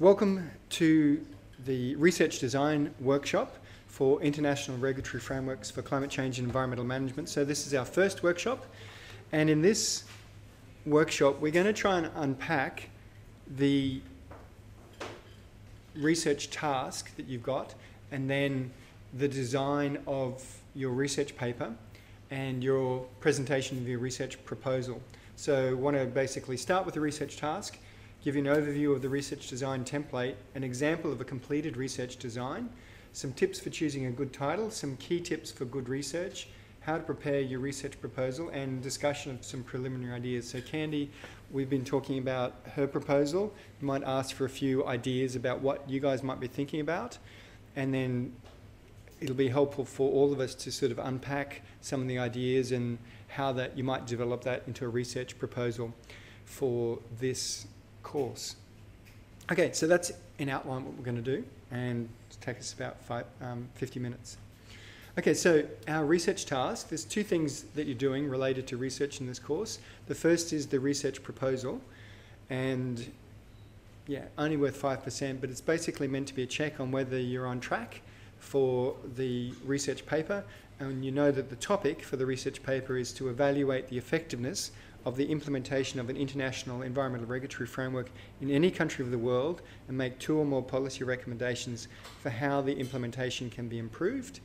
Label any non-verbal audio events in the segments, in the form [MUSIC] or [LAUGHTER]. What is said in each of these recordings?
Welcome to the Research Design Workshop for International Regulatory Frameworks for Climate Change and Environmental Management. So this is our first workshop and in this workshop we're going to try and unpack the research task that you've got and then the design of your research paper and your presentation of your research proposal. So want to basically start with the research task give you an overview of the research design template, an example of a completed research design, some tips for choosing a good title, some key tips for good research, how to prepare your research proposal, and discussion of some preliminary ideas. So Candy, we've been talking about her proposal. You might ask for a few ideas about what you guys might be thinking about, and then it'll be helpful for all of us to sort of unpack some of the ideas and how that you might develop that into a research proposal for this course. Okay, so that's in outline what we're going to do, and take us about five, um, 50 minutes. Okay, so our research task, there's two things that you're doing related to research in this course. The first is the research proposal, and yeah, only worth 5%, but it's basically meant to be a check on whether you're on track for the research paper, and you know that the topic for the research paper is to evaluate the effectiveness of the implementation of an international environmental regulatory framework in any country of the world and make two or more policy recommendations for how the implementation can be improved.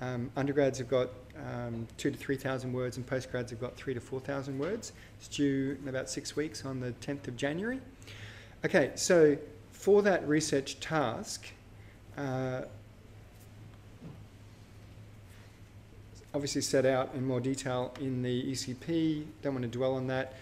Um, undergrads have got um, two to 3,000 words and postgrads have got three to 4,000 words. It's due in about six weeks on the 10th of January. Okay, so for that research task, uh, obviously set out in more detail in the ECP. Don't want to dwell on that.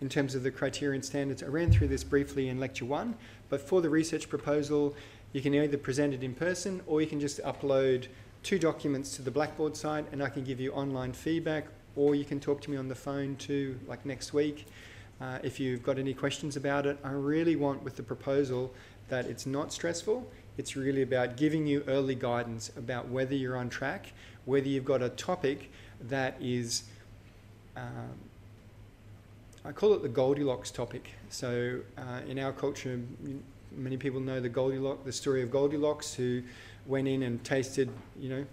In terms of the criterion standards, I ran through this briefly in lecture one, but for the research proposal, you can either present it in person or you can just upload two documents to the Blackboard site and I can give you online feedback or you can talk to me on the phone too, like next week. Uh, if you've got any questions about it, I really want with the proposal that it's not stressful. It's really about giving you early guidance about whether you're on track whether you've got a topic that is, um, I call it the Goldilocks topic. So uh, in our culture, many people know the Goldilocks, the story of Goldilocks, who went in and tasted, you know,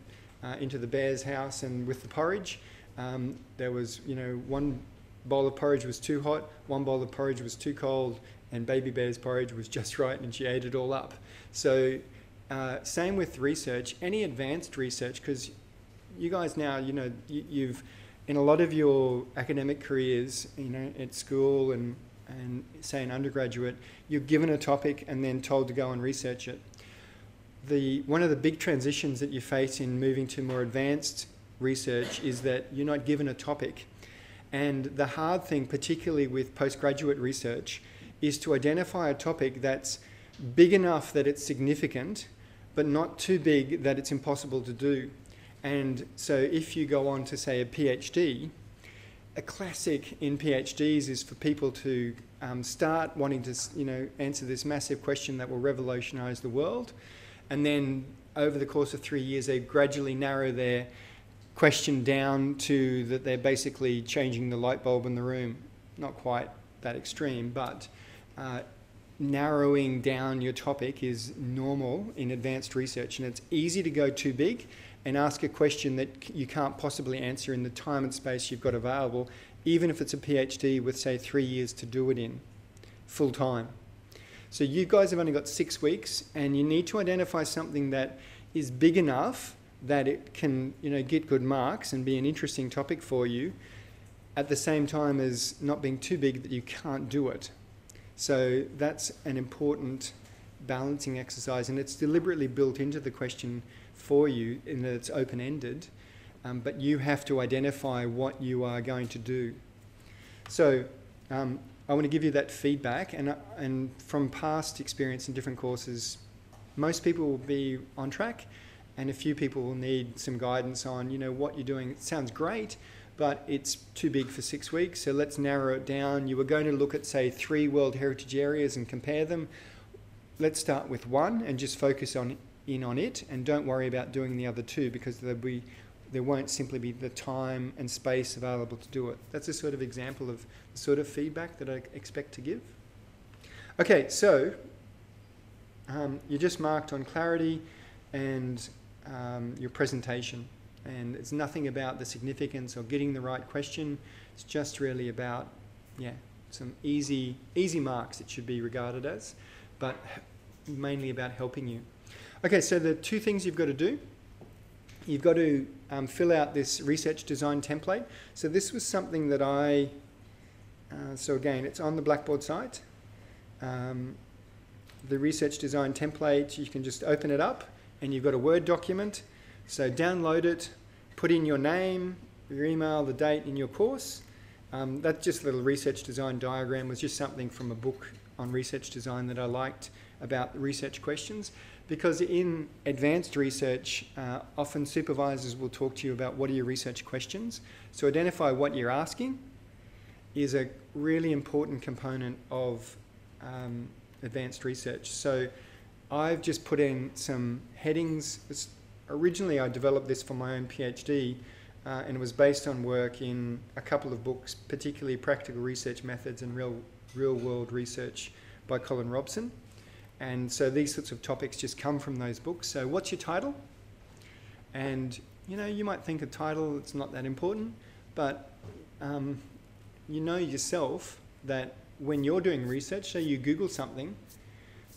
uh, into the bear's house and with the porridge. Um, there was, you know, one bowl of porridge was too hot, one bowl of porridge was too cold, and baby bear's porridge was just [LAUGHS] right, and she ate it all up. So, uh, same with research. Any advanced research, because you guys now, you know, you, have in a lot of your academic careers, you know, at school and and say an undergraduate, you're given a topic and then told to go and research it. The one of the big transitions that you face in moving to more advanced research is that you're not given a topic. And the hard thing, particularly with postgraduate research, is to identify a topic that's big enough that it's significant, but not too big that it's impossible to do. And so if you go on to say a PhD, a classic in PhDs is for people to um, start wanting to, you know, answer this massive question that will revolutionize the world, and then over the course of three years, they gradually narrow their question down to that they're basically changing the light bulb in the room. Not quite that extreme, but uh, narrowing down your topic is normal in advanced research, and it's easy to go too big and ask a question that you can't possibly answer in the time and space you've got available, even if it's a PhD with, say, three years to do it in full time. So you guys have only got six weeks, and you need to identify something that is big enough that it can, you know, get good marks and be an interesting topic for you, at the same time as not being too big that you can't do it. So that's an important balancing exercise, and it's deliberately built into the question for you in that it's open ended, um, but you have to identify what you are going to do. So um, I want to give you that feedback, and, uh, and from past experience in different courses, most people will be on track, and a few people will need some guidance on, you know, what you're doing. It sounds great, but it's too big for six weeks, so let's narrow it down. You were going to look at, say, three World Heritage areas and compare them. Let's start with one and just focus on in on it and don't worry about doing the other two because there'll be, there won't simply be the time and space available to do it. That's a sort of example of the sort of feedback that I expect to give. Okay, so um, you're just marked on clarity and um, your presentation. And it's nothing about the significance or getting the right question. It's just really about, yeah, some easy, easy marks it should be regarded as, but mainly about helping you. Okay, so the two things you've got to do. You've got to um, fill out this research design template. So this was something that I, uh, so again, it's on the Blackboard site. Um, the research design template, you can just open it up and you've got a Word document. So download it, put in your name, your email, the date in your course. Um, that just little research design diagram was just something from a book on research design that I liked about the research questions because in advanced research, uh, often supervisors will talk to you about what are your research questions. So identify what you're asking is a really important component of um, advanced research. So I've just put in some headings. Originally, I developed this for my own PhD, uh, and it was based on work in a couple of books, particularly Practical Research Methods and Real, Real World Research by Colin Robson. And so these sorts of topics just come from those books. So, what's your title? And you know, you might think a title it's not that important, but um, you know yourself that when you're doing research, so you Google something,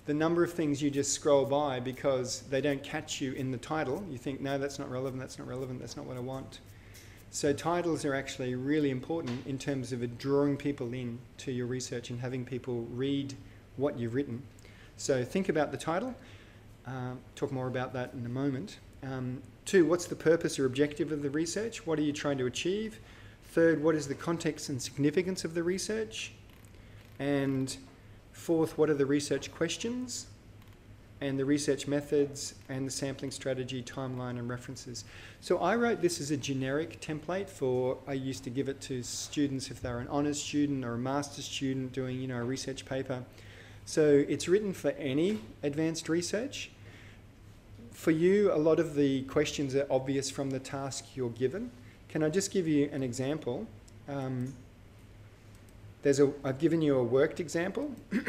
the number of things you just scroll by because they don't catch you in the title, you think, no, that's not relevant, that's not relevant, that's not what I want. So titles are actually really important in terms of drawing people in to your research and having people read what you've written. So think about the title. Uh, talk more about that in a moment. Um, two, what's the purpose or objective of the research? What are you trying to achieve? Third, what is the context and significance of the research? And fourth, what are the research questions? And the research methods and the sampling strategy, timeline, and references. So I wrote this as a generic template for, I used to give it to students if they're an honours student or a master's student doing, you know, a research paper. So it's written for any advanced research. For you, a lot of the questions are obvious from the task you're given. Can I just give you an example? Um, there's a, I've given you a worked example. [COUGHS]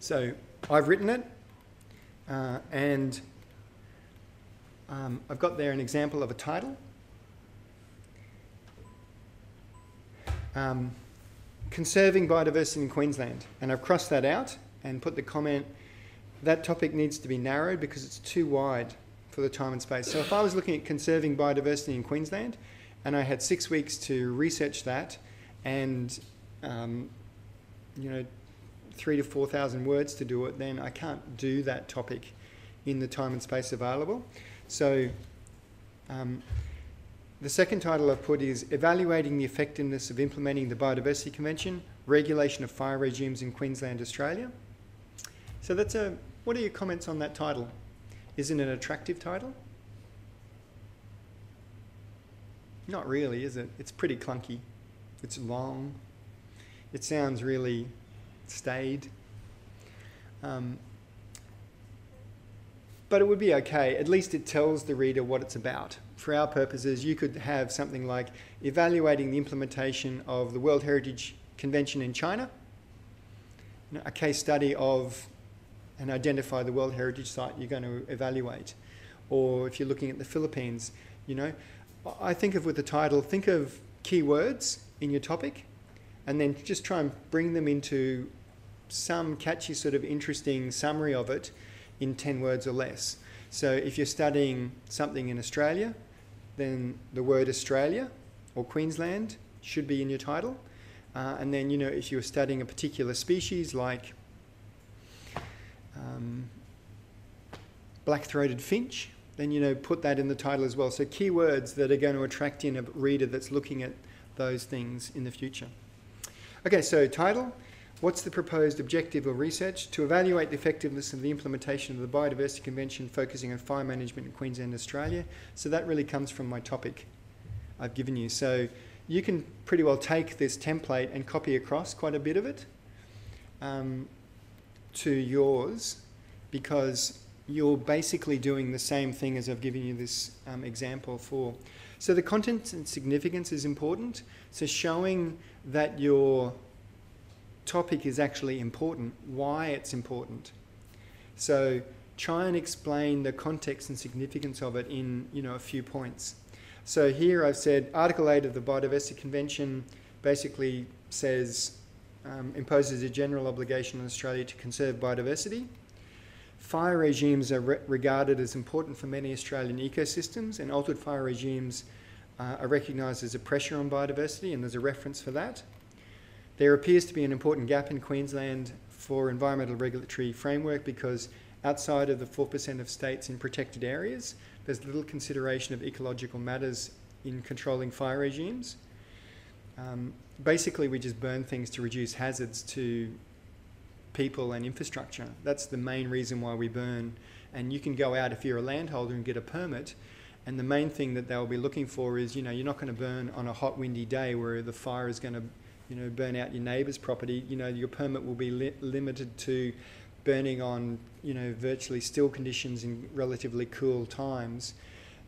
so I've written it, uh, and um, I've got there an example of a title. Um, conserving biodiversity in Queensland, and I've crossed that out and put the comment that topic needs to be narrowed because it's too wide for the time and space. So if I was looking at conserving biodiversity in Queensland and I had six weeks to research that and um, you know three to four thousand words to do it, then I can't do that topic in the time and space available. So um, the second title I've put is Evaluating the Effectiveness of Implementing the Biodiversity Convention, Regulation of Fire Regimes in Queensland, Australia. So that's a, what are your comments on that title? Isn't it an attractive title? Not really, is it? It's pretty clunky. It's long. It sounds really staid. Um, but it would be okay. At least it tells the reader what it's about. For our purposes, you could have something like evaluating the implementation of the World Heritage Convention in China, a case study of and identify the World Heritage Site you're going to evaluate. Or if you're looking at the Philippines, you know, I think of with the title, think of keywords in your topic and then just try and bring them into some catchy sort of interesting summary of it in 10 words or less. So if you're studying something in Australia, then the word Australia or Queensland should be in your title. Uh, and then, you know, if you're studying a particular species like um, black-throated finch, then, you know, put that in the title as well. So keywords that are going to attract in a reader that's looking at those things in the future. Okay, so title. What's the proposed objective of research? To evaluate the effectiveness of the implementation of the Biodiversity Convention focusing on fire management in Queensland, Australia. So that really comes from my topic I've given you. So you can pretty well take this template and copy across quite a bit of it um, to yours because you're basically doing the same thing as I've given you this um, example for. So the content and significance is important. So showing that your topic is actually important, why it's important, So try and explain the context and significance of it in you know a few points. So here I've said Article 8 of the Biodiversity Convention basically says um, imposes a general obligation on Australia to conserve biodiversity. Fire regimes are re regarded as important for many Australian ecosystems, and altered fire regimes uh, are recognised as a pressure on biodiversity, and there's a reference for that. There appears to be an important gap in Queensland for environmental regulatory framework because outside of the 4% of states in protected areas, there's little consideration of ecological matters in controlling fire regimes. Um, basically, we just burn things to reduce hazards to people and infrastructure. That's the main reason why we burn. And you can go out if you're a landholder and get a permit. And the main thing that they'll be looking for is, you know, you're not going to burn on a hot, windy day where the fire is going to, you know, burn out your neighbour's property. You know, your permit will be li limited to burning on, you know, virtually still conditions in relatively cool times,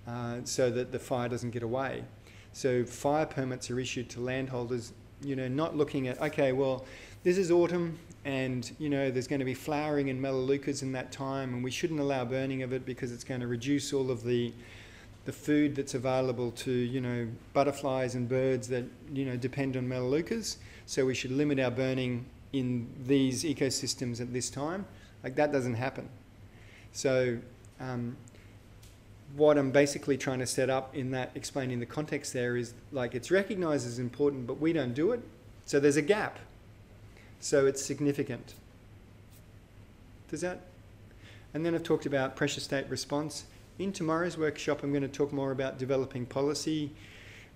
uh, so that the fire doesn't get away. So fire permits are issued to landholders, you know, not looking at okay, well, this is autumn, and you know there's going to be flowering and melaleucas in that time, and we shouldn't allow burning of it because it's going to reduce all of the the food that's available to you know butterflies and birds that you know depend on melaleucas. So we should limit our burning in these ecosystems at this time. Like that doesn't happen. So um, what I'm basically trying to set up in that explaining the context there is like it's recognized as important, but we don't do it. So there's a gap. So it's significant. Does that? And then I've talked about pressure state response. In tomorrow's workshop, I'm going to talk more about developing policy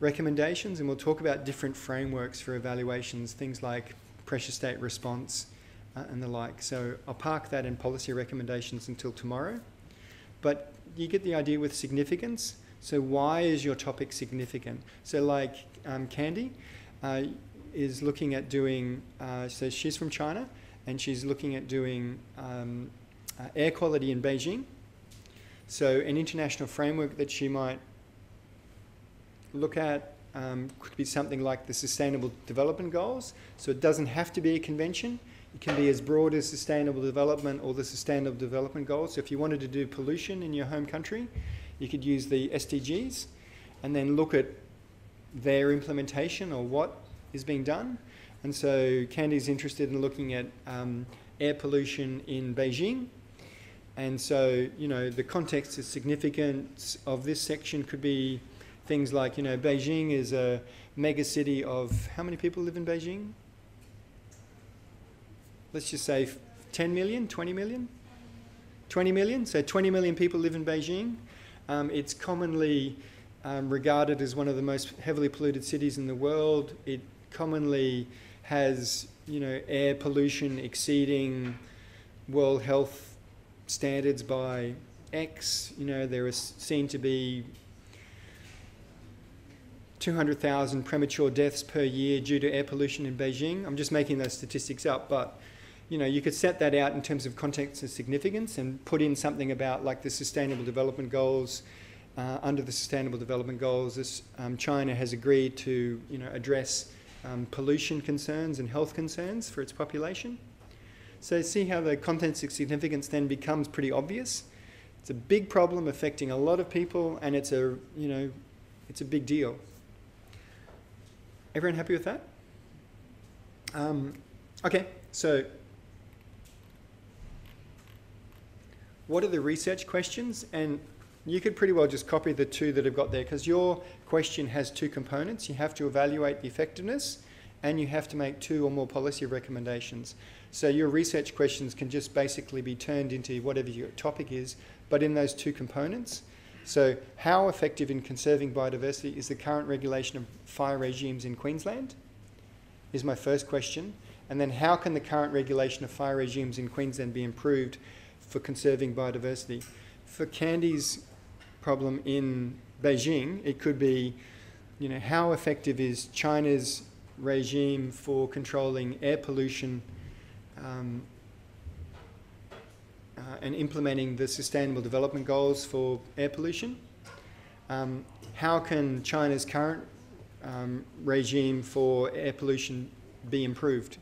recommendations and we'll talk about different frameworks for evaluations, things like pressure state response uh, and the like. So I'll park that in policy recommendations until tomorrow. But you get the idea with significance. So why is your topic significant? So like um, Candy uh, is looking at doing, uh, so she's from China and she's looking at doing um, uh, air quality in Beijing. So an international framework that she might look at um, could be something like the Sustainable Development Goals. So it doesn't have to be a convention. It can be as broad as sustainable development or the sustainable development goals. So if you wanted to do pollution in your home country, you could use the SDGs and then look at their implementation or what is being done. And so Candy's interested in looking at um, air pollution in Beijing. And so, you know, the context of significance of this section could be things like, you know, Beijing is a mega city of how many people live in Beijing? let's just say 10 million, 20 million? 20 million, so 20 million people live in Beijing. Um, it's commonly um, regarded as one of the most heavily polluted cities in the world. It commonly has, you know, air pollution exceeding World Health standards by X. You know, there is seen to be 200,000 premature deaths per year due to air pollution in Beijing. I'm just making those statistics up, but you know, you could set that out in terms of context and significance and put in something about like the Sustainable Development Goals. Uh, under the Sustainable Development Goals, this, um, China has agreed to, you know, address um, pollution concerns and health concerns for its population. So see how the context of significance then becomes pretty obvious. It's a big problem affecting a lot of people, and it's a, you know, it's a big deal. Everyone happy with that? Um, okay, so what are the research questions? And you could pretty well just copy the two that I've got there because your question has two components. You have to evaluate the effectiveness and you have to make two or more policy recommendations. So your research questions can just basically be turned into whatever your topic is, but in those two components. So how effective in conserving biodiversity is the current regulation of fire regimes in Queensland? Is my first question. And then how can the current regulation of fire regimes in Queensland be improved for conserving biodiversity. For Candy's problem in Beijing, it could be, you know, how effective is China's regime for controlling air pollution um, uh, and implementing the Sustainable Development Goals for air pollution? Um, how can China's current um, regime for air pollution be improved?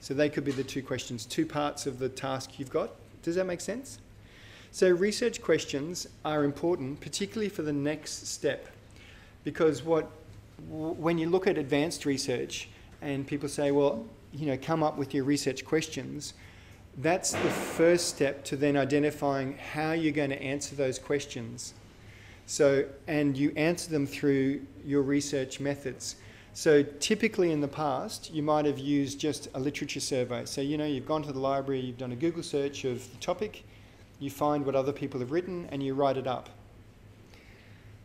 So they could be the two questions, two parts of the task you've got Does that make sense? So research questions are important, particularly for the next step, because what when you look at advanced research and people say, well, you know, come up with your research questions, that's the first step to then identifying how you're going to answer those questions. So, and you answer them through your research methods. So typically in the past, you might have used just a literature survey. So, you know, you've gone to the library, you've done a Google search of the topic, you find what other people have written, and you write it up.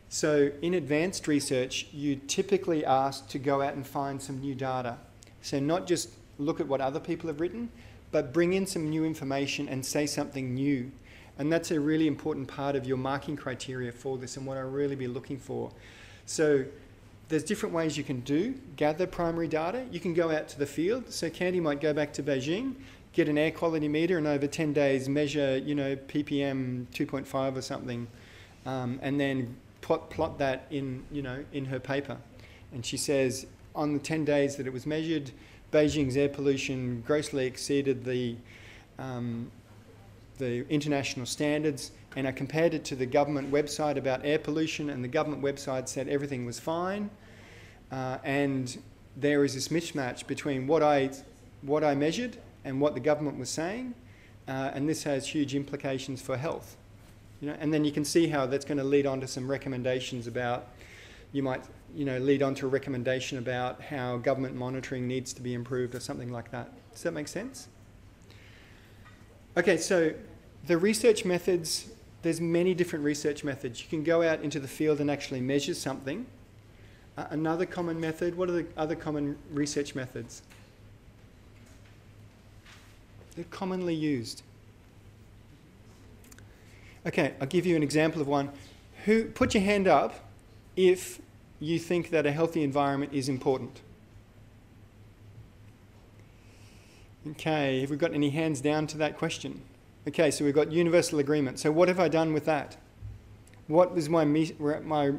So in advanced research, you typically ask to go out and find some new data. So not just look at what other people have written, but bring in some new information and say something new. And that's a really important part of your marking criteria for this and what I'll really be looking for. So there's different ways you can do gather primary data. You can go out to the field. So Candy might go back to Beijing, get an air quality meter, and over 10 days measure, you know, ppm 2.5 or something, um, and then plot, plot that in, you know, in her paper. And she says on the 10 days that it was measured, Beijing's air pollution grossly exceeded the um, the international standards and I compared it to the government website about air pollution, and the government website said everything was fine. Uh, and there is this mismatch between what I, what I measured and what the government was saying, uh, and this has huge implications for health. You know, and then you can see how that's going to lead on to some recommendations about, you might you know, lead on to a recommendation about how government monitoring needs to be improved or something like that. Does that make sense? Okay, so the research methods there's many different research methods. You can go out into the field and actually measure something. Uh, another common method, what are the other common research methods? They're commonly used. Okay, I'll give you an example of one. Who put your hand up if you think that a healthy environment is important? Okay, have we got any hands down to that question? Okay, so we've got universal agreement. So what have I done with that? What was my, my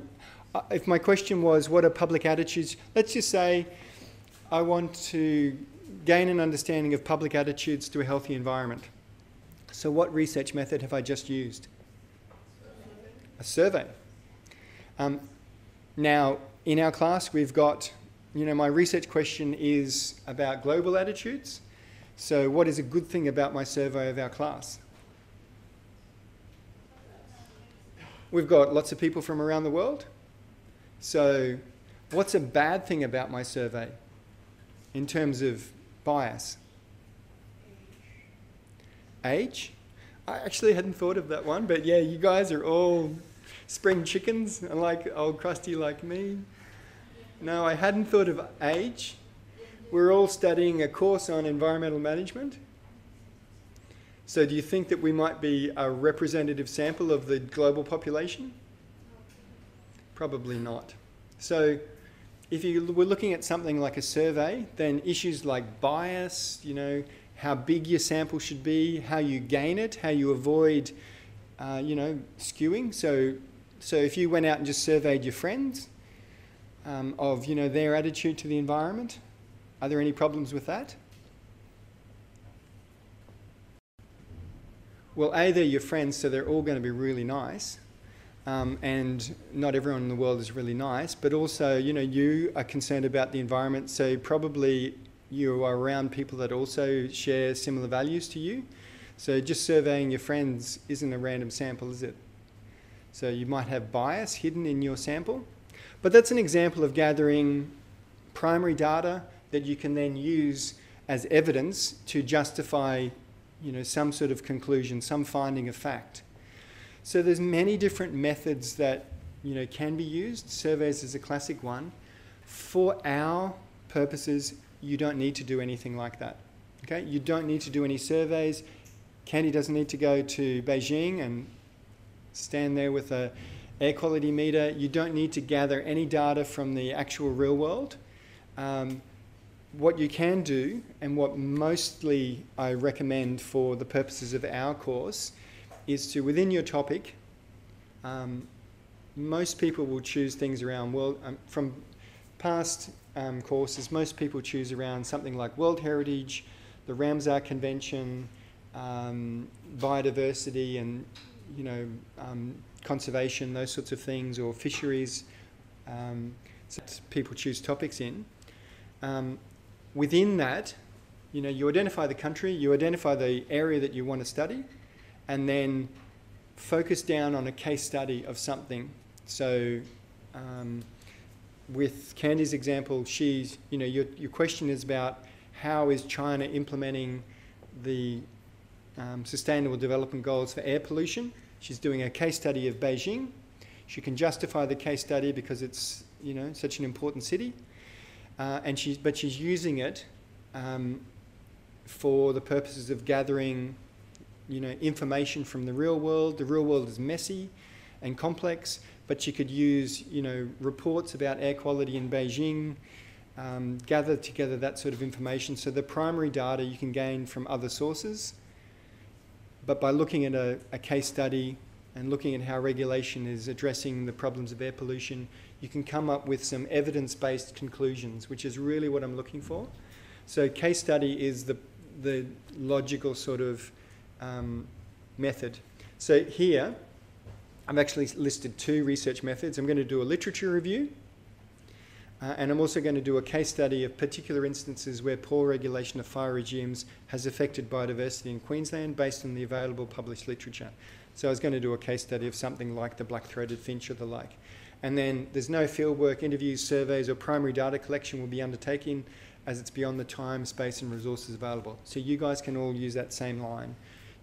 uh, if my question was, what are public attitudes? Let's just say I want to gain an understanding of public attitudes to a healthy environment. So what research method have I just used? A survey. Um, now, in our class, we've got, you know, my research question is about global attitudes. So what is a good thing about my survey of our class? We've got lots of people from around the world. So what's a bad thing about my survey in terms of bias? Age? I actually hadn't thought of that one, but yeah, you guys are all spring chickens, like old crusty like me. No, I hadn't thought of age. We're all studying a course on environmental management. So do you think that we might be a representative sample of the global population? Probably not. So if you were looking at something like a survey, then issues like bias, you know, how big your sample should be, how you gain it, how you avoid, uh, you know, skewing. So, so if you went out and just surveyed your friends um, of, you know, their attitude to the environment, are there any problems with that? Well, A, they're your friends, so they're all going to be really nice. Um, and not everyone in the world is really nice, but also, you know, you are concerned about the environment, so probably you are around people that also share similar values to you. So just surveying your friends isn't a random sample, is it? So you might have bias hidden in your sample. But that's an example of gathering primary data that you can then use as evidence to justify you know, some sort of conclusion, some finding of fact. So there's many different methods that you know, can be used. Surveys is a classic one. For our purposes, you don't need to do anything like that. Okay? You don't need to do any surveys. Candy doesn't need to go to Beijing and stand there with a air quality meter. You don't need to gather any data from the actual real world. Um, what you can do, and what mostly I recommend for the purposes of our course, is to within your topic, um, most people will choose things around world um, from past um, courses. Most people choose around something like World Heritage, the Ramsar Convention, um, biodiversity and you know um, conservation, those sorts of things, or fisheries. Um, so people choose topics in. Um, within that, you know, you identify the country, you identify the area that you want to study, and then focus down on a case study of something. So, um, with Candy's example, she's, you know, your, your question is about how is China implementing the um, Sustainable Development Goals for air pollution. She's doing a case study of Beijing. She can justify the case study because it's, you know, such an important city. Uh, and she's, but she's using it um, for the purposes of gathering you know, information from the real world. The real world is messy and complex, but you could use, you know, reports about air quality in Beijing, um, gather together that sort of information. So the primary data you can gain from other sources, but by looking at a, a case study and looking at how regulation is addressing the problems of air pollution, you can come up with some evidence-based conclusions, which is really what I'm looking for. So case study is the, the logical sort of um, method. So here, I've actually listed two research methods. I'm going to do a literature review, uh, and I'm also going to do a case study of particular instances where poor regulation of fire regimes has affected biodiversity in Queensland based on the available published literature. So I was going to do a case study of something like the black-throated finch or the like. And then there's no fieldwork, interviews, surveys, or primary data collection will be undertaken as it's beyond the time, space, and resources available. So you guys can all use that same line.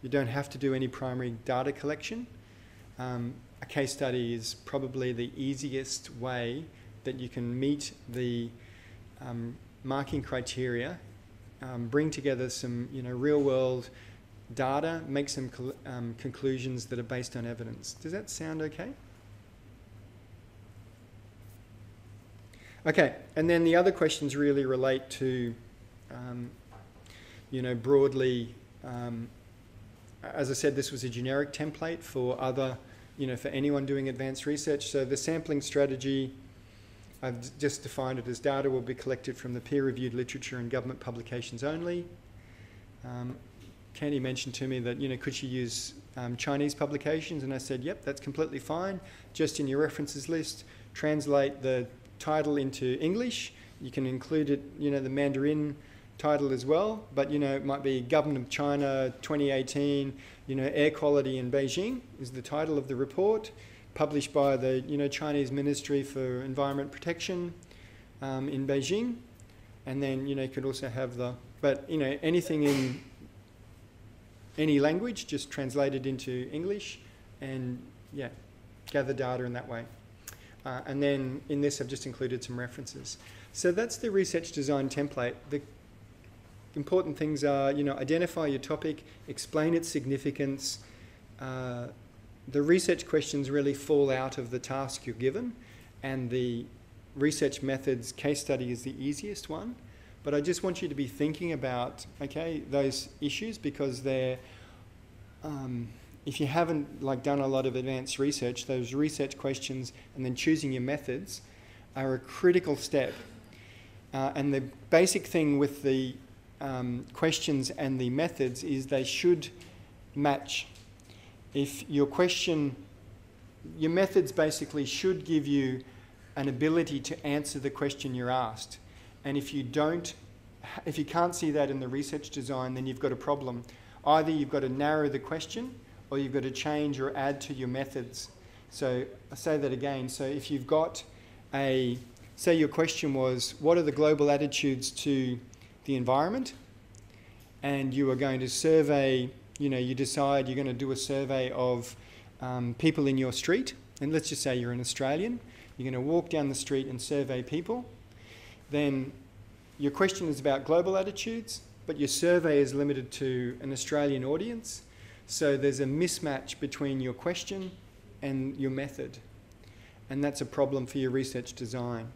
You don't have to do any primary data collection. Um, a case study is probably the easiest way that you can meet the um, marking criteria, um, bring together some you know real world data, make some um, conclusions that are based on evidence. Does that sound okay? Okay, and then the other questions really relate to, um, you know, broadly um, as I said, this was a generic template for other, you know, for anyone doing advanced research. So the sampling strategy, I've just defined it as data will be collected from the peer-reviewed literature and government publications only. Um, Candy mentioned to me that, you know, could she use um, Chinese publications? And I said, yep, that's completely fine. Just in your references list, translate the title into English. You can include it, you know, the Mandarin title as well, but you know, it might be Government of China 2018, you know, air quality in Beijing is the title of the report, published by the, you know, Chinese Ministry for Environment Protection um, in Beijing. And then, you know, you could also have the, but, you know, anything in any language, just translated into English and, yeah, gather data in that way. Uh, and then in this, I've just included some references. So that's the research design template. The important things are, you know, identify your topic, explain its significance. Uh, the research questions really fall out of the task you're given, and the research methods case study is the easiest one. But I just want you to be thinking about, okay, those issues because they're, um, if you haven't like done a lot of advanced research, those research questions and then choosing your methods are a critical step. Uh, and the basic thing with the um, questions and the methods is they should match. If your question, your methods basically should give you an ability to answer the question you're asked. And if you don't, if you can't see that in the research design, then you've got a problem. Either you've got to narrow the question or you've got to change or add to your methods. So I'll say that again. So if you've got a, say your question was, what are the global attitudes to the environment and you are going to survey, you know, you decide you're going to do a survey of um, people in your street, and let's just say you're an Australian, you're going to walk down the street and survey people, then your question is about global attitudes, but your survey is limited to an Australian audience. So there's a mismatch between your question and your method. And that's a problem for your research design.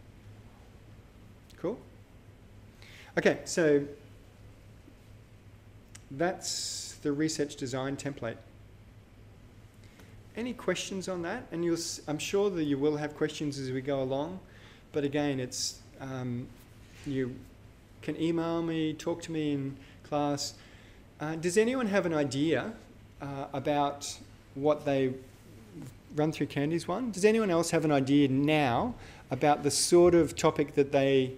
Cool? Okay, so that's the research design template. Any questions on that? And you'll, I'm sure that you will have questions as we go along, but again, it's um, you can email me, talk to me in class. Uh, does anyone have an idea uh, about what they run through Candy's one? Does anyone else have an idea now about the sort of topic that they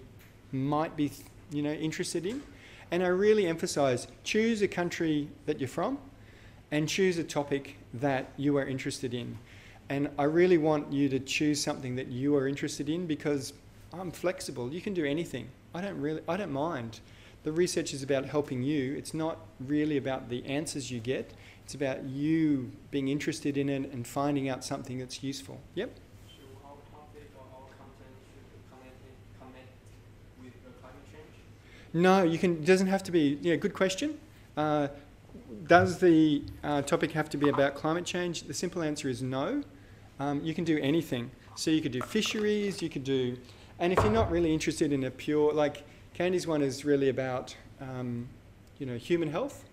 might be, you know, interested in? And I really emphasise choose a country that you're from, and choose a topic that you are interested in. And I really want you to choose something that you are interested in because I'm flexible. You can do anything. I don't really, I don't mind. The research is about helping you. It's not really about the answers you get. It's about you being interested in it and finding out something that's useful. Yep. Should our topic or our content should connect, connect with the climate change? No, you can. Doesn't have to be. Yeah, good question. Uh, does the uh, topic have to be about climate change? The simple answer is no. Um, you can do anything. So you could do fisheries. You could do, and if you're not really interested in a pure like Candy's one is really about um, you know human health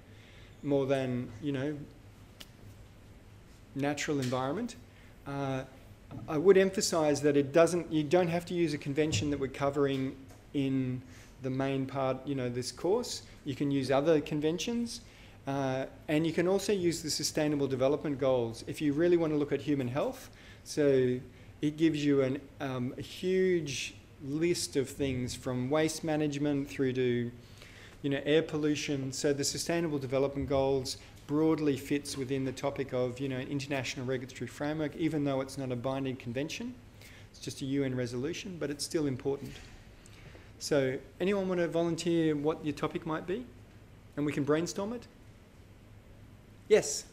more than you know natural environment. Uh, I would emphasise that it doesn't. You don't have to use a convention that we're covering in the main part. You know this course. You can use other conventions. Uh, and you can also use the Sustainable Development Goals if you really want to look at human health. So it gives you an, um, a huge list of things from waste management through to you know, air pollution. So the Sustainable Development Goals broadly fits within the topic of you know, an international regulatory framework, even though it's not a binding convention. It's just a UN resolution, but it's still important. So anyone want to volunteer what your topic might be? And we can brainstorm it? Yes.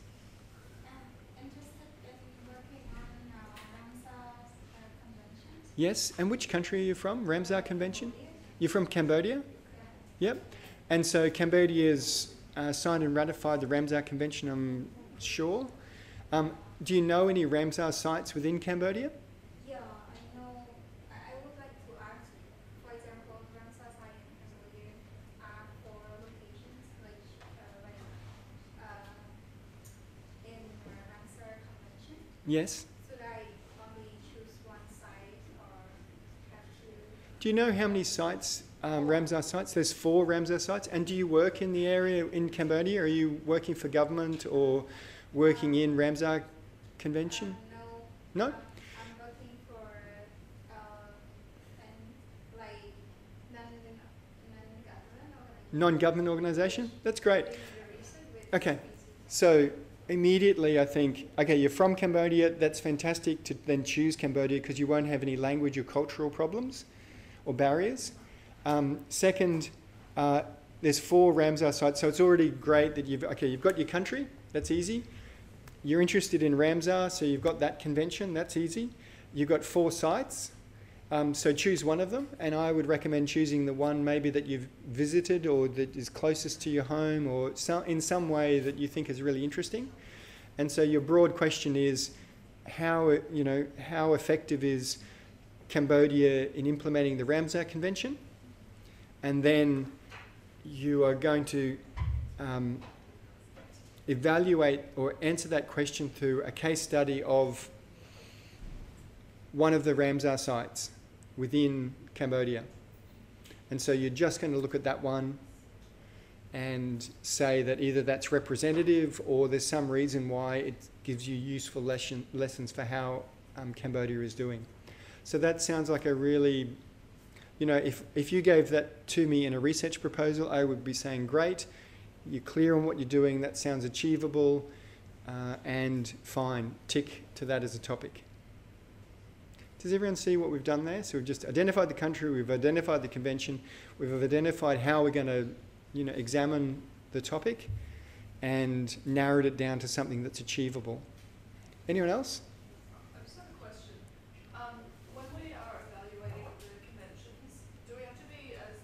Yes, and which country are you from? Ramsar Convention? You're from Cambodia? Yep. And so Cambodia's uh, signed and ratified the Ramsar Convention, I'm sure. Um, do you know any Ramsar sites within Cambodia? Yeah, I know. I would like to ask, for example, Ramsar site in Cambodia are for locations like, uh, like uh, in Ramsar Convention. Yes. Should I only choose one site or have to? Do you know how many sites, um, Ramsar sites? There's four Ramsar sites. And do you work in the area in Cambodia? Are you working for government or working in Ramsar Convention? Uh, No? no. I'm I'm for um, non non-government organization. Non government organisation? That's great. Doing the research with Okay. So immediately, I think, okay, you're from Cambodia. That's fantastic to then choose Cambodia because you won't have any language or cultural problems or barriers. Um, second, uh, there's four Ramsar sites, so it's already great that you've okay. You've got your country. That's easy. You're interested in Ramsar, so you've got that convention. That's easy. You've got four sites. Um, so choose one of them, and I would recommend choosing the one maybe that you've visited or that is closest to your home or in some way that you think is really interesting. And so your broad question is, how you know how effective is Cambodia in implementing the Ramsar Convention? And then you are going to um, evaluate or answer that question through a case study of one of the Ramsar sites within Cambodia. And so you're just going to look at that one and say that either that's representative or there's some reason why it gives you useful lesson, lessons for how um, Cambodia is doing. So that sounds like a really, you know, if, if you gave that to me in a research proposal, I would be saying, great, you're clear on what you're doing, that sounds achievable, uh, and fine, tick to that as a topic. Does everyone see what we've done there? So we've just identified the country, we've identified the convention, we've identified how we're going to, you know, examine the topic, and narrowed it down to something that's achievable. Anyone else? I just have a question. Um, when we are evaluating the conventions, do we have to be as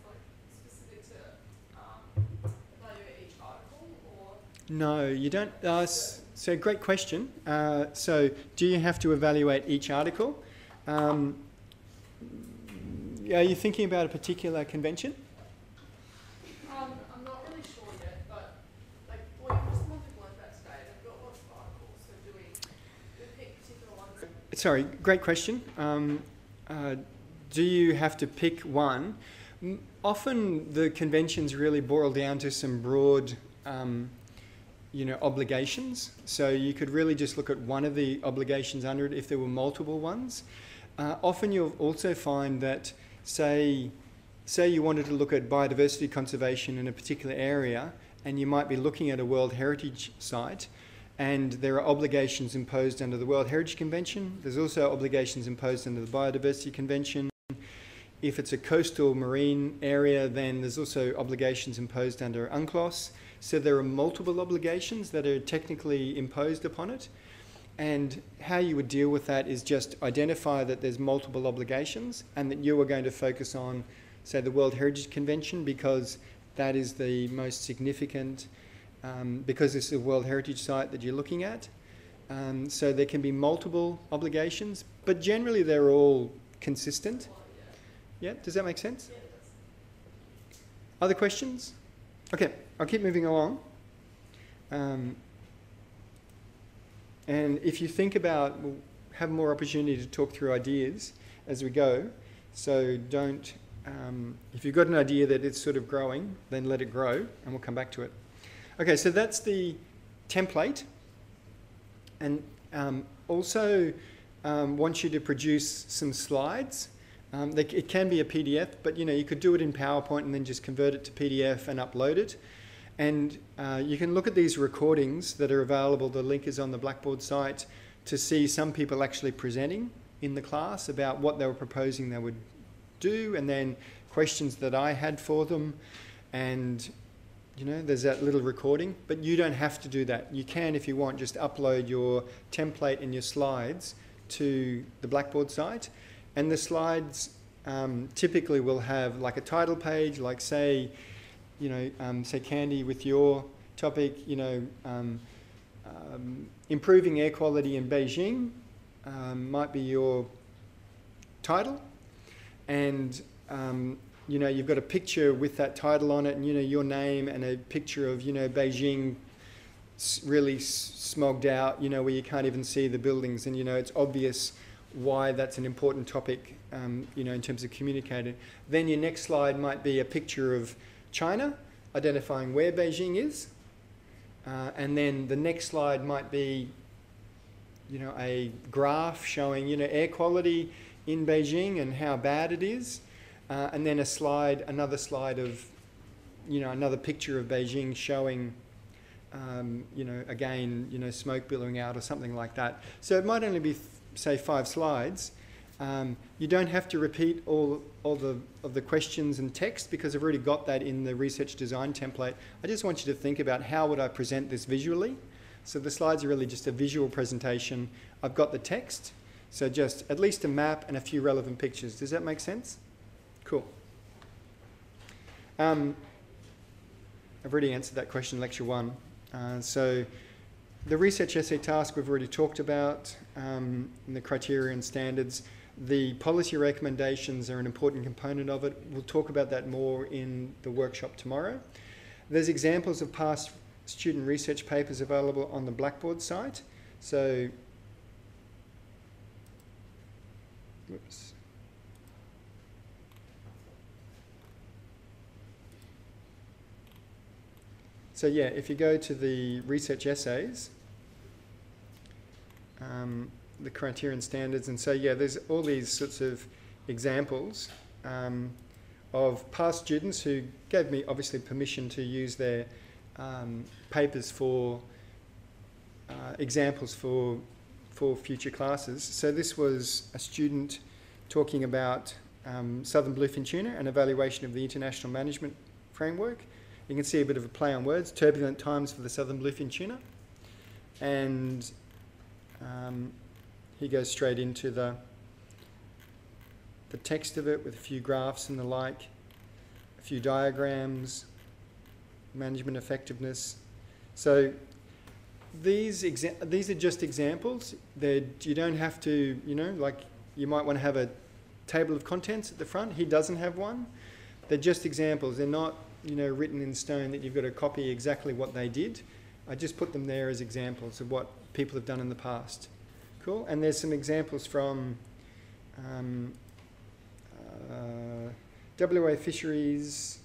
specific to um, evaluate each article, No, you don't. Uh, so, great question. Uh, so, do you have to evaluate each article? Um, are you thinking about a particular convention? um, I'm not really sure yet, but like well, you just want to learn about today. They've got lots of articles, so do we, do we pick particular ones? Sorry, great question. Um, uh, do you have to pick one? Often the conventions really boil down to some broad um, you know, obligations. So you could really just look at one of the obligations under it if there were multiple ones. Uh, often you'll also find that, say, say you wanted to look at biodiversity conservation in a particular area, and you might be looking at a World Heritage site, and there are obligations imposed under the World Heritage Convention. There's also obligations imposed under the Biodiversity Convention. If it's a coastal marine area, then there's also obligations imposed under UNCLOS. So there are multiple obligations that are technically imposed upon it. And how you would deal with that is just identify that there's multiple obligations and that you are going to focus on, say, the World Heritage Convention because that is the most significant, um, because it's a World Heritage Site that you're looking at. Um, so there can be multiple obligations, but generally they're all consistent. Yeah, does that make sense? Other questions? Okay, I'll keep moving along. Um, and if you think about, we'll have more opportunity to talk through ideas as we go. So don't, um, if you've got an idea that it's sort of growing, then let it grow and we'll come back to it. Okay, so that's the template. And um, also um, want you to produce some slides. Um, they, it can be a PDF, but you know you could do it in PowerPoint and then just convert it to PDF and upload it. And uh, you can look at these recordings that are available. The link is on the Blackboard site to see some people actually presenting in the class about what they were proposing they would do, and then questions that I had for them. And you know, there's that little recording, but you don't have to do that. You can, if you want, just upload your template and your slides to the Blackboard site. And the slides um, typically will have like a title page, like say, you know, um, say Candy with your topic, you know, um, um improving air quality in Beijing um, might be your title. And um, you know, you've got a picture with that title on it and, you know, your name and a picture of, you know, Beijing really smogged out, you know, where you can't even see the buildings and, you know, it's obvious why that's an important topic, um, you know, in terms of communicating. Then your next slide might be a picture of China, identifying where Beijing is. Uh, and then the next slide might be, you know, a graph showing, you know, air quality in Beijing and how bad it is. Uh, and then a slide, another slide of, you know, another picture of Beijing showing, um, you know, again, you know, smoke billowing out or something like that. So it might only be, say, five slides. Um, you don't have to repeat all, all the, of the questions and text because I've already got that in the research design template. I just want you to think about how would I present this visually. So the slides are really just a visual presentation. I've got the text, so just at least a map and a few relevant pictures. Does that make sense? Cool. Um, I've already answered that question in lecture one. Uh, so the research essay task we've already talked about, um, the criteria and standards. The policy recommendations are an important component of it. We'll talk about that more in the workshop tomorrow. There's examples of past student research papers available on the Blackboard site. So, whoops. So yeah, if you go to the research essays, um, the criterion standards, and so yeah, there's all these sorts of examples um, of past students who gave me obviously permission to use their um, papers for uh, examples for for future classes. So this was a student talking about um, southern bluefin tuna and evaluation of the international management framework. You can see a bit of a play on words, turbulent times for the southern bluefin tuna. And um, he goes straight into the, the text of it with a few graphs and the like, a few diagrams, management effectiveness. So these these are just examples. You don't have to, you know, like you might want to have a table of contents at the front. He doesn't have one. They're just examples. They're not you know, written in stone that you've got to copy exactly what they did. I just put them there as examples of what people have done in the past. Cool. And there's some examples from um, uh, WA Fisheries,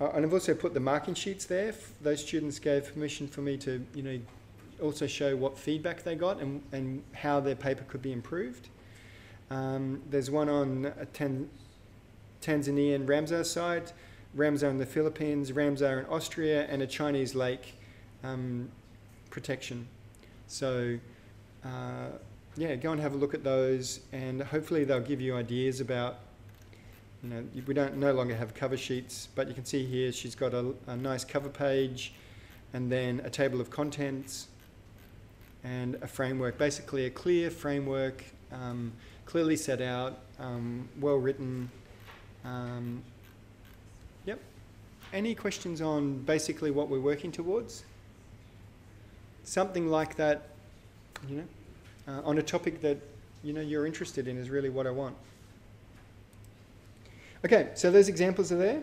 Uh, and I've also put the marking sheets there. Those students gave permission for me to, you know, also show what feedback they got and, and how their paper could be improved. Um, there's one on uh, Tan- Tanzania and Ramsar side, Ramsar in the Philippines, Ramsar in Austria, and a Chinese lake um, protection. So, uh, yeah, go and have a look at those, and hopefully they'll give you ideas about. You know, we don't no longer have cover sheets, but you can see here she's got a, a nice cover page, and then a table of contents, and a framework. Basically, a clear framework, um, clearly set out, um, well written. Um, yep. Any questions on basically what we're working towards? Something like that, you know, uh, on a topic that you know you're interested in is really what I want. Okay, so those examples are there.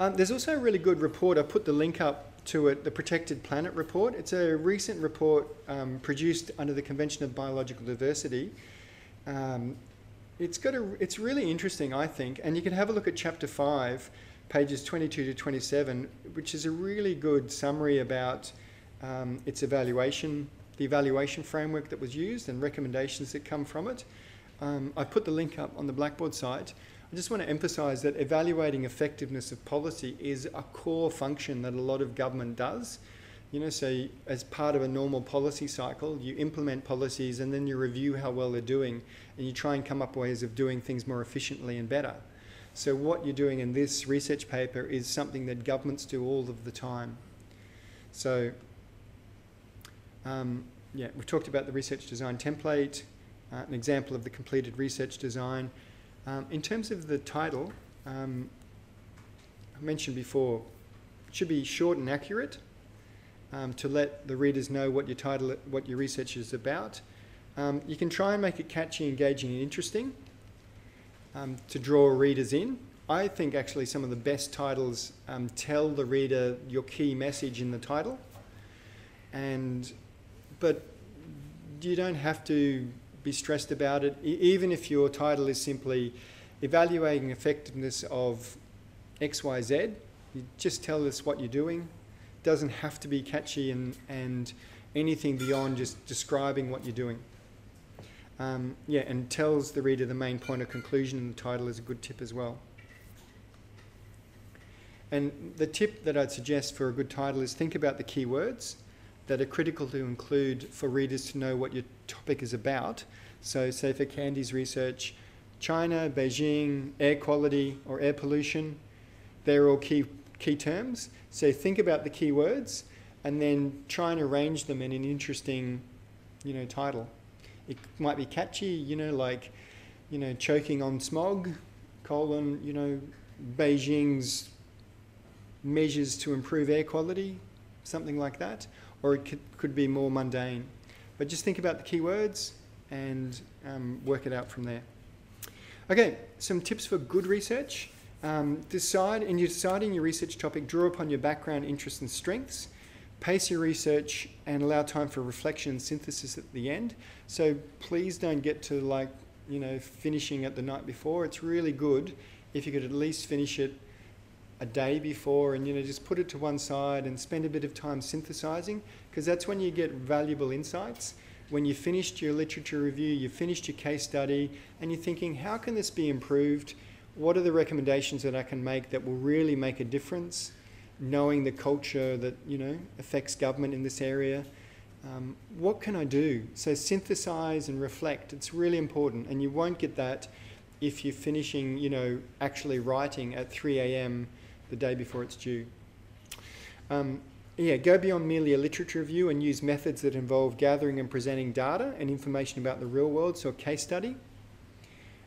Um, there's also a really good report. I put the link up to it, the Protected Planet report. It's a recent report um, produced under the Convention of Biological Diversity. Um, it's got a, it's really interesting, I think, and you can have a look at chapter five, pages 22 to 27, which is a really good summary about um, its evaluation, the evaluation framework that was used, and recommendations that come from it. Um, I put the link up on the Blackboard site. I just want to emphasise that evaluating effectiveness of policy is a core function that a lot of government does. You know, so as part of a normal policy cycle, you implement policies and then you review how well they're doing and you try and come up ways of doing things more efficiently and better. So what you're doing in this research paper is something that governments do all of the time. So, um, yeah, we've talked about the research design template, uh, an example of the completed research design. Um, in terms of the title, um, I mentioned before, it should be short and accurate um, to let the readers know what your title, what your research is about. Um, you can try and make it catchy, engaging, and interesting um, to draw readers in. I think actually some of the best titles um, tell the reader your key message in the title, and but you don't have to be stressed about it, e- even if your title is simply evaluating effectiveness of XYZ. You just tell us what you're doing. It Doesn't have to be catchy and, and anything beyond just describing what you're doing. Um, yeah, and tells the reader the main point of conclusion in the title is a good tip as well. And the tip that I'd suggest for a good title is think about the keywords that are critical to include for readers to know what your topic is about. So, say for Candy's research, China, Beijing, air quality or air pollution, they're all key, key terms. So, think about the keywords and then try and arrange them in an interesting you know, title. It might be catchy, you know, like, you know, choking on smog, colon, you know, Beijing's measures to improve air quality, something like that or it could, could be more mundane. But just think about the keywords and um, work it out from there. Okay, some tips for good research. Um, decide in deciding your research topic, draw upon your background, interests, and strengths. Pace your research and allow time for reflection and synthesis at the end. So please don't get to like you know finishing at the night before. It's really good if you could at least finish it a day before and you know just put it to one side and spend a bit of time synthesizing because that's when you get valuable insights when you've finished your literature review you've finished your case study and you're thinking how can this be improved what are the recommendations that i can make that will really make a difference knowing the culture that you know affects government in this area um, what can i do so synthesize and reflect it's really important and you won't get that if you're finishing you know actually writing at 3 a.m the day before it's due. Um, yeah, go beyond merely a literature review and use methods that involve gathering and presenting data and information about the real world, so a case study.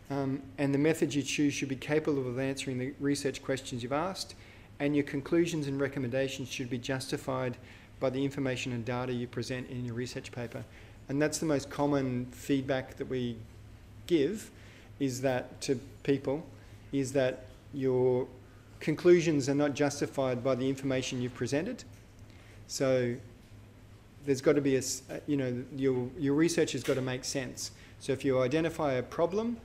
Um, and the methods you choose should be capable of answering the research questions you've asked, and your conclusions and recommendations should be justified by the information and data you present in your research paper. And that's the most common feedback that we give is that to people is that your conclusions are not justified by the information you've presented. So there's got to be a, uh, you know, your, your research has got to make sense. So if you identify a problem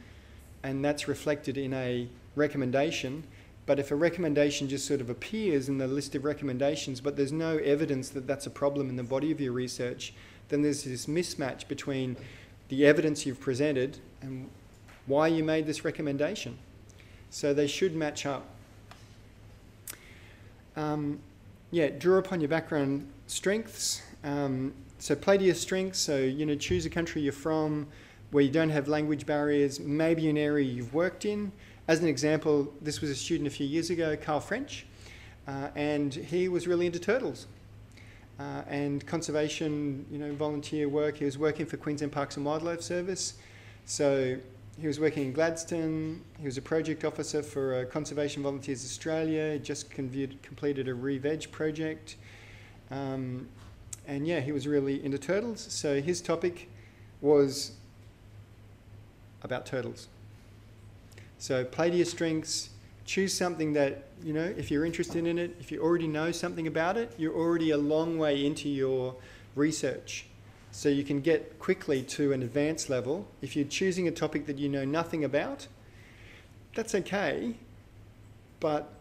and that's reflected in a recommendation. But if a recommendation just sort of appears in the list of recommendations, but there's no evidence that that's a problem in the body of your research, then there's this mismatch between the evidence you've presented and why you made this recommendation. So they should match up. Um, yeah, draw upon your background strengths. Um, so play to your strengths. So you know, choose a country you're from, where you don't have language barriers. Maybe an area you've worked in. As an example, this was a student a few years ago, Carl French, uh, and he was really into turtles. Uh, and conservation, you know, volunteer work. He was working for Queensland Parks and Wildlife Service, so he was working in Gladstone. He was a project officer for uh, Conservation Volunteers Australia. He just completed a re-veg project. Um, and yeah, he was really into turtles. So his topic was about turtles. So play to your strengths. Choose something that, you know, if you're interested in it, if you already know something about it, you're already a long way into your research. So you can get quickly to an advanced level. If you're choosing a topic that you know nothing about, that's okay, but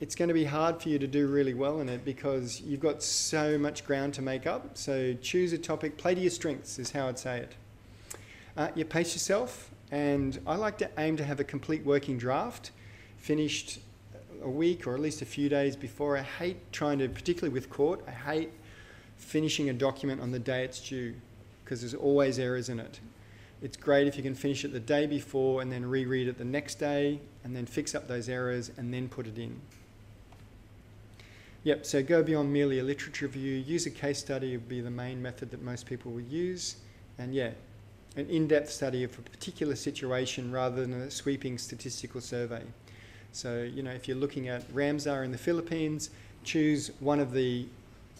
it's going to be hard for you to do really well in it because you've got so much ground to make up. So choose a topic, play to your strengths, is how I'd say it. Uh, you pace yourself, and I like to aim to have a complete working draft finished a week or at least a few days before. I hate trying to, particularly with court, I hate finishing a document on the day it's due because there's always errors in it. It's great if you can finish it the day before and then reread it the next day and then fix up those errors and then put it in. Yep, so go beyond merely a literature review. Use a case study would be the main method that most people will use. And yeah, an in-depth study of a particular situation rather than a sweeping statistical survey. So, you know, if you're looking at Ramsar in the Philippines, choose one of the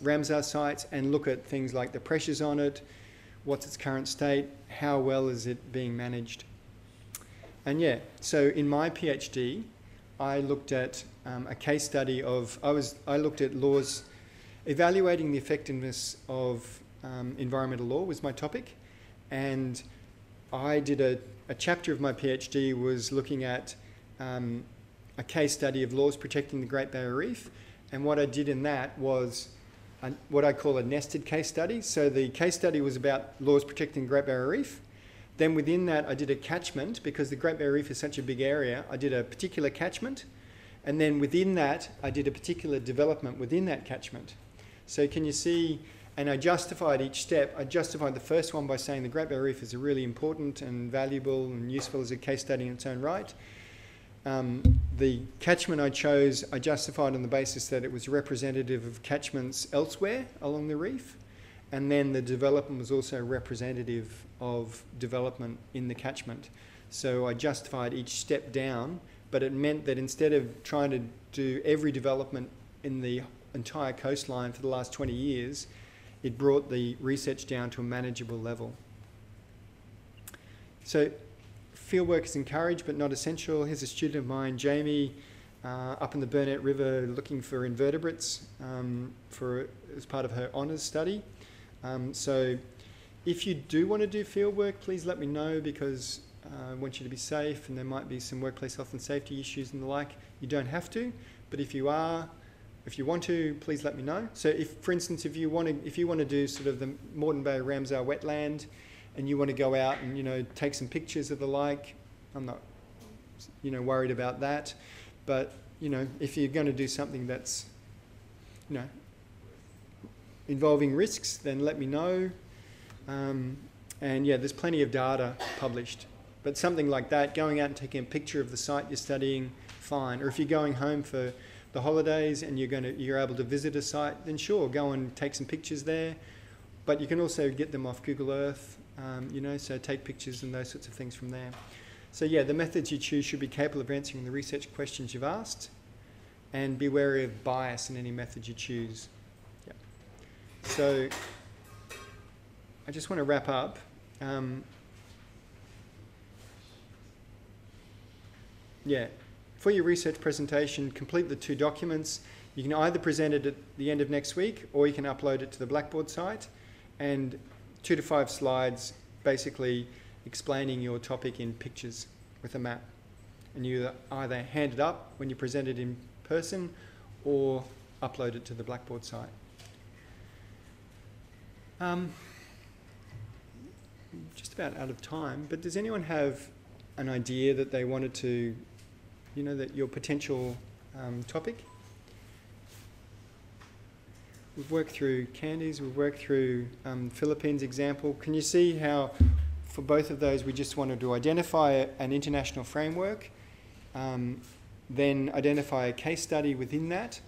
Ramsar sites and look at things like the pressures on it, what's its current state, how well is it being managed. And yeah, so in my PhD, I looked at um, a case study of, I, was, I looked at laws, evaluating the effectiveness of um, environmental law was my topic. And I did a, a chapter of my PhD was looking at um, a case study of laws protecting the Great Barrier Reef. And what I did in that was a, what I call a nested case study. So the case study was about laws protecting the Great Barrier Reef. Then within that, I did a catchment because the Great Barrier Reef is such a big area. I did a particular catchment. And then within that, I did a particular development within that catchment. So can you see? And I justified each step. I justified the first one by saying the Great Barrier Reef is a really important and valuable and useful as a case study in its own right. Um, the catchment I chose, I justified on the basis that it was representative of catchments elsewhere along the reef, and then the development was also representative of development in the catchment. So I justified each step down, but it meant that instead of trying to do every development in the entire coastline for the last 20 years, it brought the research down to a manageable level. So fieldwork is encouraged but not essential. Here's a student of mine, Jamie, uh, up in the Burnett River looking for invertebrates um, for, as part of her honours study. Um, so if you do want to do fieldwork, please let me know because uh, I want you to be safe and there might be some workplace health and safety issues and the like. You don't have to, but if you are, if you want to, please let me know. So if, for instance, if you want to, if you want to do sort of the Moreton Bay Ramsar wetland, and you want to go out and you know take some pictures of the like, I'm not you know worried about that. But you know if you're going to do something that's you know involving risks, then let me know. Um, and yeah, there's plenty of data published. But something like that, going out and taking a picture of the site you're studying, fine. Or if you're going home for the holidays and you're going to you're able to visit a site, then sure, go and take some pictures there. But you can also get them off Google Earth um, you know, so take pictures and those sorts of things from there. So yeah, the methods you choose should be capable of answering the research questions you've asked and be wary of bias in any method you choose. So I just want to wrap up. Um, yeah, for your research presentation, complete the two documents. You can either present it at the end of next week or you can upload it to the Blackboard site and two to five slides basically explaining your topic in pictures. with a map. And you either hand it up when you present it in person or upload it to the Blackboard site. Um, just about out of time, but does anyone have an idea that they wanted to, you know, that your potential um, topic? We've worked through Candy's, we've worked through um, Philippines example. Can you see how, for both of those, we just wanted to identify an international framework, um, then identify a case study within that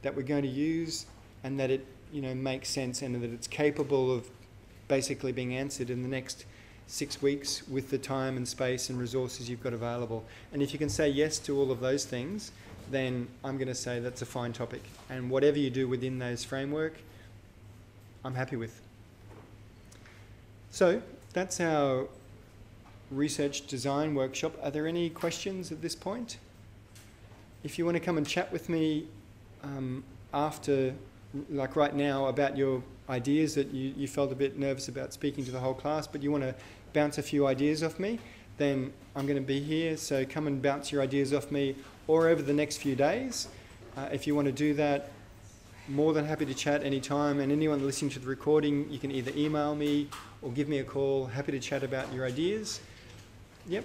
that we're going to use, and that it, you know, makes sense and that it's capable of basically being answered in the next six weeks with the time and space and resources you've got available. And if you can say yes to all of those things, then I'm going to say that's a fine topic. And whatever you do within those framework, I'm happy with. So that's our research design workshop. Are there any questions at this point? If you want to come and chat with me um, after, like right now, about your ideas that you, you felt a bit nervous about speaking to the whole class, but you want to bounce a few ideas off me, then I'm going to be here. So come and bounce your ideas off me or over the next few days. Uh, if you want to do that, more than happy to chat anytime. And anyone listening to the recording, you can either email me or give me a call. Happy to chat about your ideas. Yep.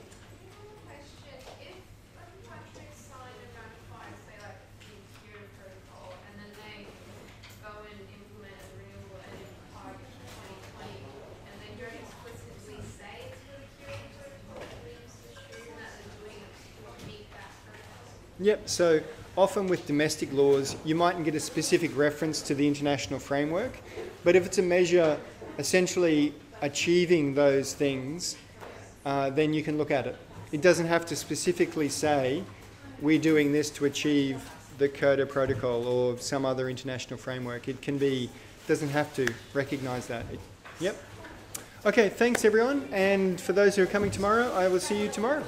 Question, if a country sign and ratify, say like the Kyoto Protocol, and then they go and implement a renewable energy target for twenty twenty, and they don't explicitly say it's for the Kyoto Protocol, can we just assume that they're doing it to meet that protocol? Yep. So often with domestic laws, you mightn't get a specific reference to the international framework, but if it's a measure essentially achieving those things, uh, then you can look at it. It doesn't have to specifically say we're doing this to achieve the Kyoto Protocol or some other international framework. It can be doesn't have to recognise that. It, yep. Okay. Thanks everyone, and for those who are coming tomorrow, I will see you tomorrow.